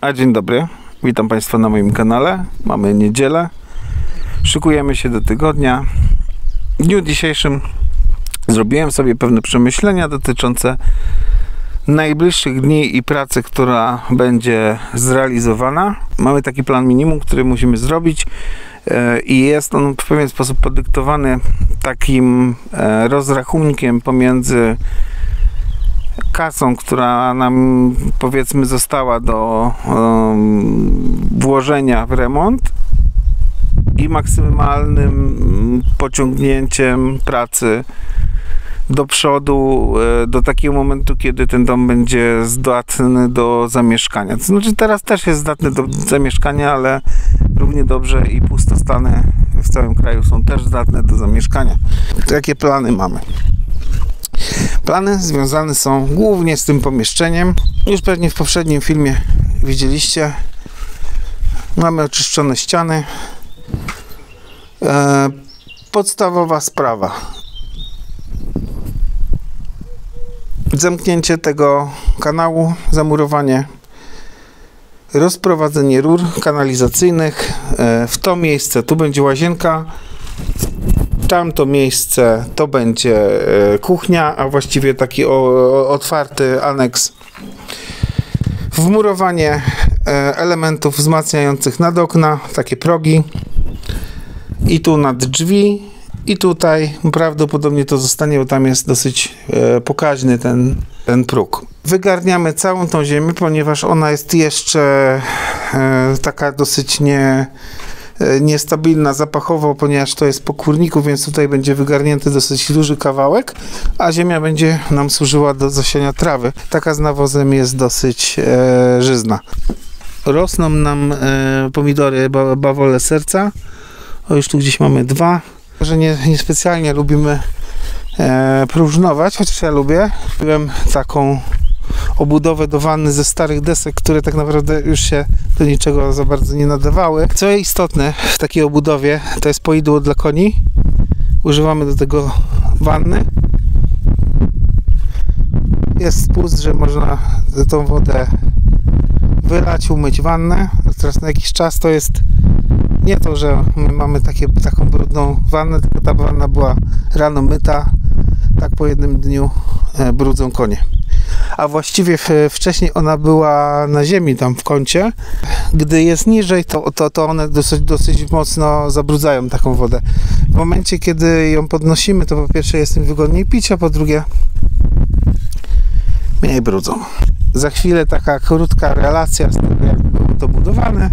A dzień dobry, witam Państwa na moim kanale. Mamy niedzielę, szykujemy się do tygodnia. W dniu dzisiejszym zrobiłem sobie pewne przemyślenia dotyczące najbliższych dni i pracy, która będzie zrealizowana. Mamy taki plan minimum, który musimy zrobić e, i jest on w pewien sposób podyktowany takim e, rozrachunkiem pomiędzy kasą, która nam powiedzmy została do um, włożenia w remont i maksymalnym pociągnięciem pracy do przodu, e, do takiego momentu, kiedy ten dom będzie zdatny do zamieszkania. To znaczy teraz też jest zdatny do zamieszkania, ale równie dobrze i pustostany w całym kraju są też zdatne do zamieszkania. Jakie plany mamy? Plany związane są głównie z tym pomieszczeniem. Już pewnie w poprzednim filmie widzieliście. Mamy oczyszczone ściany. E, podstawowa sprawa. Zamknięcie tego kanału, zamurowanie, rozprowadzenie rur kanalizacyjnych. E, w to miejsce tu będzie łazienka, tamto miejsce to będzie e, kuchnia, a właściwie taki otwarty aneks. Wmurowanie e, elementów wzmacniających nad okna, takie progi. I tu nad drzwi. I tutaj prawdopodobnie to zostanie, bo tam jest dosyć e, pokaźny ten, ten próg. Wygarniamy całą tą ziemię, ponieważ ona jest jeszcze taka dosyć nie niestabilna zapachowo, ponieważ to jest po kurniku, więc tutaj będzie wygarnięty dosyć duży kawałek, a ziemia będzie nam służyła do zasiania trawy. Taka z nawozem jest dosyć e, żyzna. Rosną nam e, pomidory ba, bawole serca. O, już tu gdzieś mamy dwa. Że nie, niespecjalnie lubimy e, próżnować, chociaż ja lubię. Byłem taką obudowę do wanny ze starych desek, które tak naprawdę już się do niczego za bardzo nie nadawały. Co istotne w takiej obudowie, to jest poidło dla koni. Używamy do tego wanny. Jest spust, że można tą wodę wylać, umyć wannę. Teraz na jakiś czas to jest nie to, że my mamy takie, taką brudną wannę, tylko ta wanna była rano myta. Tak po jednym dniu e, brudzą konie a właściwie wcześniej ona była na ziemi tam w kącie. Gdy jest niżej, to, to, to one dosyć, dosyć mocno zabrudzają taką wodę. W momencie, kiedy ją podnosimy, to po pierwsze jest im wygodniej pić, a po drugie mniej brudzą. Za chwilę taka krótka relacja z tym, jak było to budowane.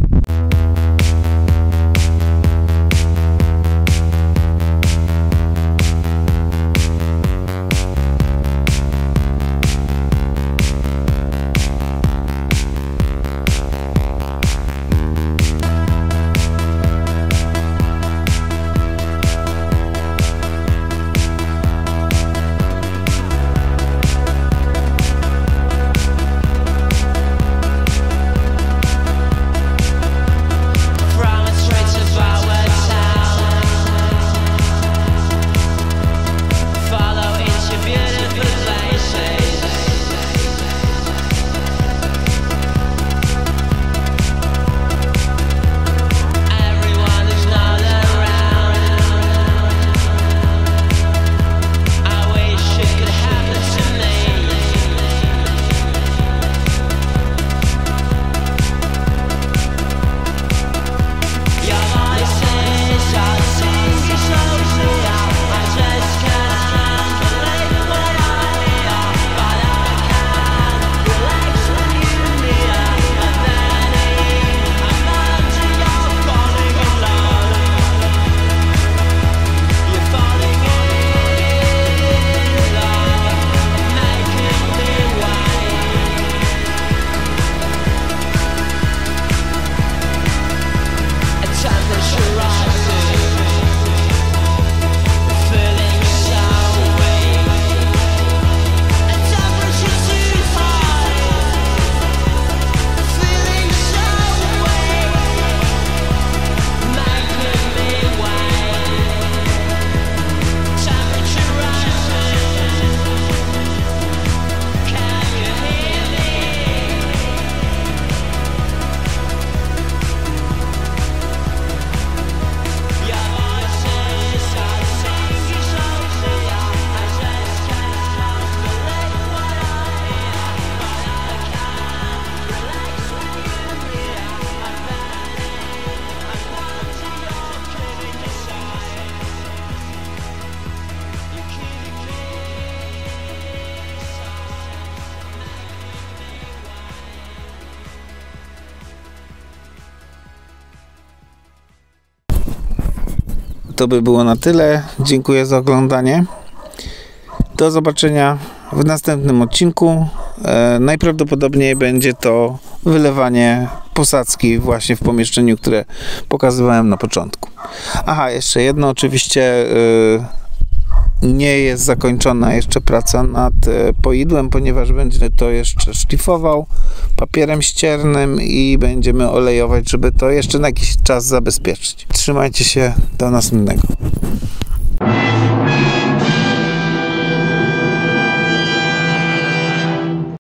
To by było na tyle. Dziękuję za oglądanie. Do zobaczenia w następnym odcinku. E, najprawdopodobniej będzie to wylewanie posadzki właśnie w pomieszczeniu, które pokazywałem na początku. Aha, jeszcze jedno oczywiście. e, nie jest zakończona jeszcze praca nad e, poidłem, ponieważ będzie to jeszcze szlifował papierem ściernym i będziemy olejować, żeby to jeszcze na jakiś czas zabezpieczyć. Trzymajcie się, do następnego.